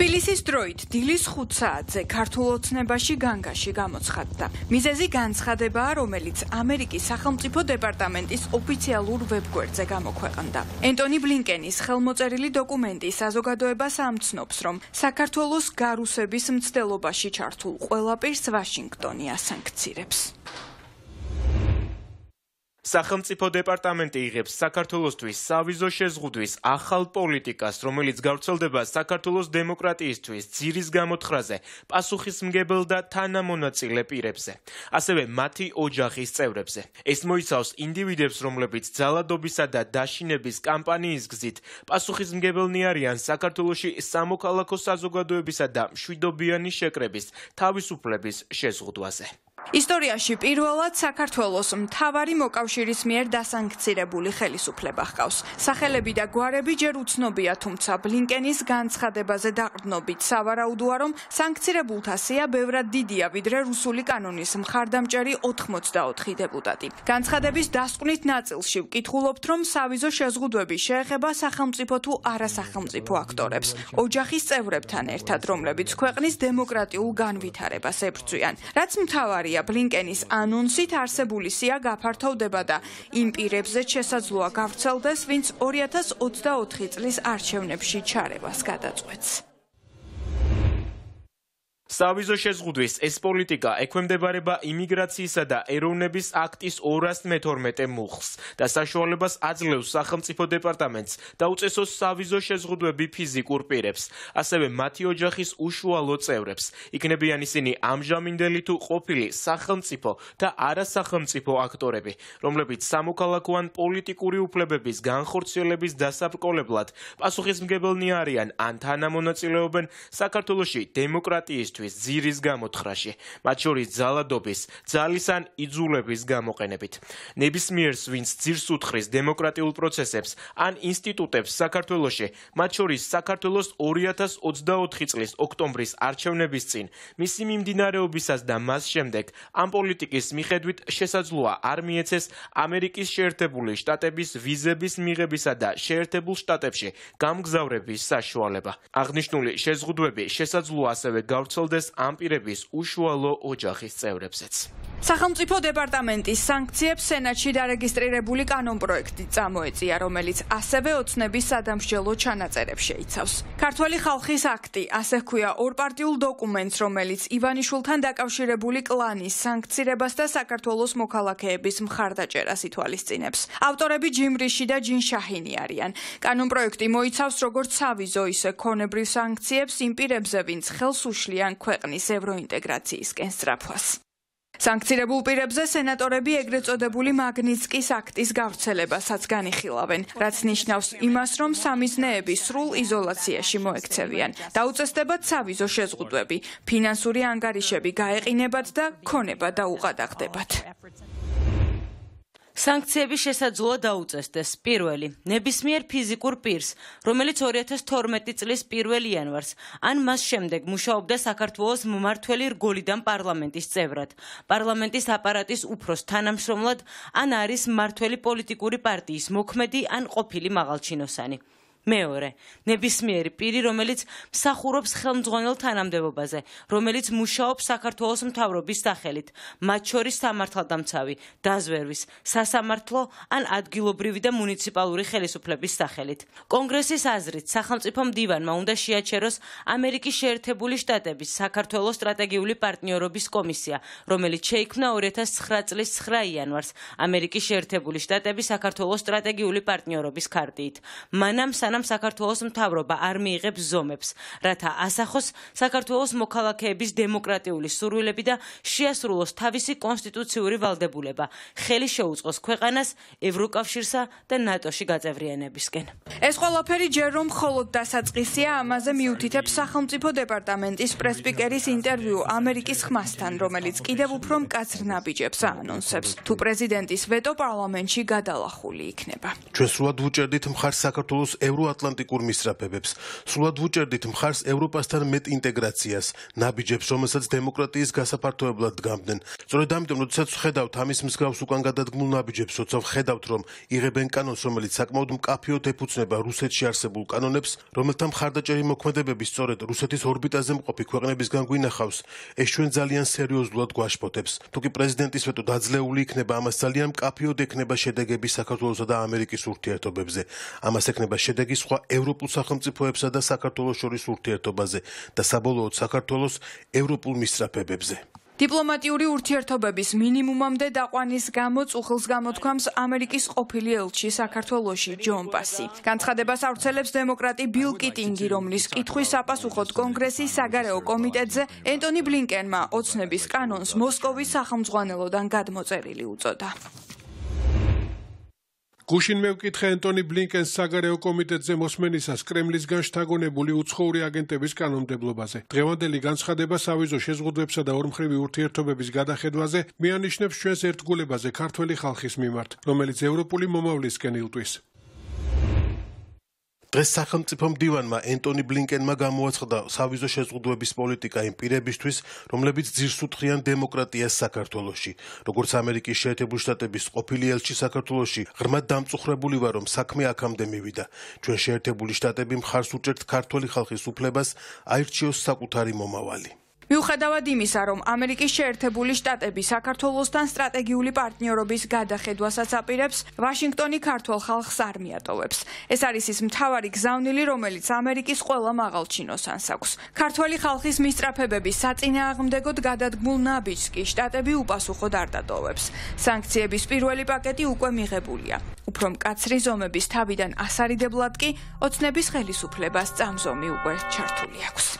თბილისის დროით დილის 5 საათზე ქართულ ოცნებაში განგაში გამოცხადდა. მიზეზი განცხადებაა, რომელიც ამერიკის სახელმწიფო დეპარტამენტის ოფიციალურ ვებგვერდზე გამოქვეყნდა. ენტონი ბლინკენის ხელმოწერილი დოკუმენტი საზოგადოებას ამცნობს, რომ საქართველოს გარუსების მცდელობაში ჩართულ ყველა პირს ვაშინგტონი ასანქცირებს. სახელმწიფო დეპარტამენტი იღებს საქართველოსთვის სავიზო შეზღუდვის ახალ პოლიტიკას, რომელიც გავრცელდება საქართველოს დემოკრატიისთვის ძირის გამოთხრაზე, პასუხისმგებელ და თანამონაწილე პირებზე, ასევე მათი ოჯახის წევრებზე. ეს მოიცავს ინდივიდებს, რომლებიც ძალადობისა და დაშინების კამპანიის გზით პასუხისმგებელნი არიან საქართველოსი სამოქალაქო საზოგადოებისა და მშვიდობიანი შეკრების თავისუფლების შეზღუდვაზე. ისტორიაში პირველად საქართველოს მთავარი მოკავშირის მიერ დასანქცირებული ხელისუფლება ჰყავს. სახელები და გვარები ჯერ უცნობია, თუმცა ბლინკენის განცხადებაზე დაყრდნობით სავარაუდოა, რომ სანქცირებულთა სია ბევრად დიდია, ვიდრე რუსული კანონის მხარდამჭერი 84 დეპუტატი. განცხადების დასკვნით ნაწილში ვკითხულობთ, რომ სავიზო შეზღუდვები შეეხება სახელმწიფო თუ არასახელმწიფო აქტორებს, ოჯახის წევრებთან ერთად, რომლებიც ქვეყნის დემოკრატიულ განვითარებას ებრძვიან. რაც მთავარი მთავარია ბლინკენის ანონსით არსებული სია გაფართოვდება და იმ პირებზე შესაძლოა გავრცელდეს, ვინც 2024 წლის არჩევნებში ჩარევას გადაწყვეტს. სავიზო შეზღუდვის ეს პოლიტიკა ექვემდებარება იმიგრაციისა და ეროვნების აქტის 212 მუხლს და საშუალებას აძლევს სახელმწიფო დეპარტამენტს დაუწესოს სავიზო შეზღუდვები ფიზიკურ პირებს, ასევე მათი ოჯახის უშუალო წევრებს. იქნებიან ისინი ამჟამინდელი თუ ყოფილი სახელმწიფო და არასახელმწიფო აქტორები, რომლებიც სამოქალაქო ან პოლიტიკური უფლებების განხორციელების დასაბრკოლებლად პასუხისმგებელნი არიან ან თანამონაწილეობენ საქართველოსი დემოკრატიის მისთვის ძირის გამოთხრაში, მათ შორის ძალადობის, ძალისან იძულების გამოყენებით. ნებისმიერს, ვინც ძირს უთხრის დემოკრატიულ პროცესებს ან ინსტიტუტებს საქართველოში, მათ შორის საქართველოს 2024 წლის ოქტომბრის არჩევნების წინ, მისი მიმდინარეობისას და მას შემდეგ, ამ პოლიტიკის მიხედვით შესაძლოა არ მიეცეს ამერიკის შეერთებული შტატების ვიზების მიღებისა და შეერთებულ შტატებში გამგზავრების საშუალება. აღნიშნული შეზღუდვები შესაძლოა ასევე გავრცელდეს ახლდეს ამ პირების უშუალო ოჯახის წევრებზეც. სახელმწიფო დეპარტამენტის სანქციებს სენატში დარეგისტრირებული კანონპროექტი წამოეწია, რომელიც ასევე ოცნების სადამსჯელო ჩანაწერებს შეიცავს. ქართველი ხალხის აქტი, ასე ჰქვია ორპარტიულ დოკუმენტს, რომელიც ივანიშვილთან დაკავშირებული კლანის სანქცირებას და საქართველოს მოქალაქეების მხარდაჭერას ითვალისწინებს. ავტორები ჯიმრიში და ჯინ შაჰინი არიან. კანონპროექტი მოიცავს როგორც სავიზო, ისე ქონებრივ სანქციებს იმ პირებზე, ვინც ხელს უშლიან ქვეყნის ევროინტეგრაციისკენ სწრაფვას. სანქცირებულ პირებზე სენატორები ეგრეთ წოდებული მაგნიცკის აქტის გავრცელებასაც განიხილავენ, რაც ნიშნავს იმას, რომ სამიზნეები სრულ იზოლაციაში მოექცევიან. დაუწესდებათ სავიზო შეზღუდვები, ფინანსური ანგარიშები გაეყინებათ და ქონება დაუყადაღდებათ. სანქციები შესაძლოა დაუწესდეს. პირველი ნებისმიერ ფიზიკურ პირს რომელიც 2012 წლის 1 იანვარს. ან მას შემდეგ მუშაობდა საქართველოს მმართველი რგოლიდან პარლამენტის წევრად. პარლამენტის აპარატის უფროს თანამშრომლად ან არის მმართველი პოლიტიკური პარტიის მოქმედი ან ყოფილი მაღალჩინოსანი მეორე. ნებისმიერი პირი რომელიც მსახურობს ხელმძღვანელ თანამდებობაზე რომელიც მუშაობს საქართველოს მთავრობის სახელით. მათ შორის სამართალდამცავი დაზვერვის სასამართლო ან ადგილობრივი და მუნიციპალური ხელისუფლების სახელით. კონგრესის აზრით სახელმწიფო მდივანმა უნდა შეაჩეროს ამერიკის შეერთებული შტატების საქართველოს სტრატეგიული პარტნიორობის კომისია რომელიც შეიქმნა 2009 წლის 9 იანვარს ამერიკის შეერთებული შტატების საქართველოს სტრატეგიული პარტნიორობის ქარტიით. მანამ სანამ საქართველოს მთავრობა არ მიიღებს ზომებს, რათა ასახოს საქართველოს მოქალაქეების დემოკრატიული სურვილები და შეასრულოს თავისი კონსტიტუციური ვალდებულება, ხელი შეუწყოს ქვეყანას ევროკავშირსა და ნატოში გაწევრიანებისკენ. ეს ყველაფერი ჯერ რომ მხოლოდ დასაწყისია, ამაზე მიუთითებს სახელმწიფო დეპარტამენტის პრესპიკერის ინტერვიუ ამერიკის ხმასთან, რომელიც კიდევ უფრო მკაცრ ნაბიჯებს აანონსებს, თუ პრეზიდენტის ვეტო პარლამენტში გადალახული იქნება. ჩვენ სრულად ვუჭერდით მხარს საქართველოს ევრო ევროატლანტიკურ მისწრაფებებს. სულად ვუჭერდით მხარს ევროპასთან მეტ ინტეგრაციას, ნაბიჯებს, რომელსაც დემოკრატიის გასაფართოებლად დგამდნენ. სწორედ ამიტომ, როდესაც ვხედავთ ამის მსგავს უკან გადადგმულ ნაბიჯებს, როცა ვხედავთ, რომ იღებენ კანონს, რომელიც საკმაოდ მკაფიოდ ეფუძნება რუსეთში არსებულ კანონებს, რომელთა მხარდაჭერი მოქმედებები სწორედ რუსეთის ორბიტაზე მყოფი ქვეყნებისგან გვინახავს, ეს ჩვენ ძალიან სერიოზულად გვაშფოთებს. თუკი პრეზიდენტის ვეტო დაძლეული იქნება, ამას ძალიან მკაფიოდ ექნება შედეგები საქართველოსა და ამერიკის ურთიერთობებზე. ამას ექნება შედეგი სხვა ევროპულ სახელმწიფოებსა და საქართველოს შორის ურთიერთობაზე და საბოლოოდ საქართველოს ევროპულ მისწრაფებებზე. დიპლომატიური ურთიერთობების მინიმუმამდე დაყვანის გამო წუხილს გამოთქვამს ამერიკის ყოფილი ელჩი საქართველოში ჯონ პასი. განცხადებას ავრცელებს დემოკრატი ბილ კიტინგი, რომლის კითხვის საპასუხოდ კონგრესის საგარეო კომიტეტზე ენტონი ბლინკენმა ოცნების კანონს მოსკოვის სახელმძღვანელოდან გადმოწერილი უწოდა. გუშინ მე ვკითხე ენტონი ბლინკენს საგარეო კომიტეტზე მოსმენისას კრემლისგან შთაგონებული უცხოური აგენტების კანონმდებლობაზე. დღევანდელი განცხადება სავიზო შეზღუდვებსა და ორმხრივი ურთიერთობების გადახედვაზე მიანიშნებს ჩვენს ერთგულებაზე ქართველი ხალხის მიმართ, რომელიც ევროპული მომავლისკენ ილტვის. დღეს სახელმწიფო მდივანმა ენტონი ბლინკენმა გამოაცხადა სავიზო შეზღუდვების პოლიტიკა იმ პირებისთვის, რომლებიც ძირს უთხრიან დემოკრატიას საქართველოში. როგორც ამერიკის შეერთებული შტატების ყოფილი ელჩი საქართველოში, ღრმად დამწუხრებული ვარ, რომ საქმე აქამდე მივიდა. ჩვენ შეერთებული შტატები მხარს უჭერთ ქართული ხალხის უფლებას აირჩიოს საკუთარი მომავალი. მიუხედავად იმისა, რომ ამერიკის შეერთებული შტატები საქართველოსთან სტრატეგიული პარტნიორობის გადახედვასაც აპირებს, ვაშინგტონი ქართულ ხალხს არ მიატოვებს. ეს არის ის მთავარი გზავნილი, რომელიც ამერიკის ყველა მაღალჩინოს ანსაქვს. ქართველი ხალხის მისწრაფებების საწინააღმდეგოდ გადადგმულ ნაბიჯს კი შტატები უპასუხოდ არ დატოვებს. სანქციების პირველი პაკეტი უკვე მიღებულია. უფრო მკაცრი ზომების თავიდან ასარიდებლად კი ოცნების ხელისუფლებას წამზომი უკვე ჩართული აქვს.